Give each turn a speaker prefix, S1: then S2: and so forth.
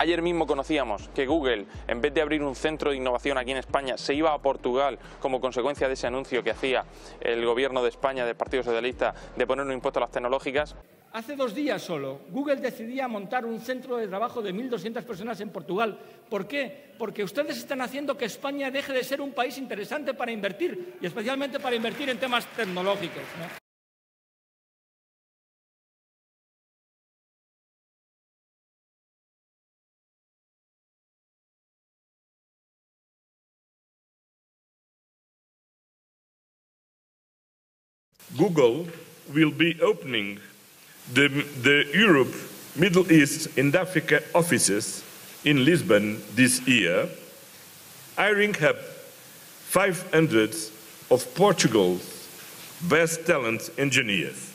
S1: Ayer mismo conocíamos que Google, en vez de abrir un centro de innovación aquí en España, se iba a Portugal como consecuencia de ese anuncio que hacía el gobierno de España, del Partido Socialista, de poner un impuesto a las tecnológicas.
S2: Hace dos días solo, Google decidía montar un centro de trabajo de 1.200 personas en Portugal. ¿Por qué? Porque ustedes están haciendo que España deje de ser un país interesante para invertir, y especialmente para invertir en temas tecnológicos. ¿no?
S3: Google will be opening the, the Europe, Middle East and Africa offices in Lisbon this year, hiring up 500 of Portugal's best talent engineers.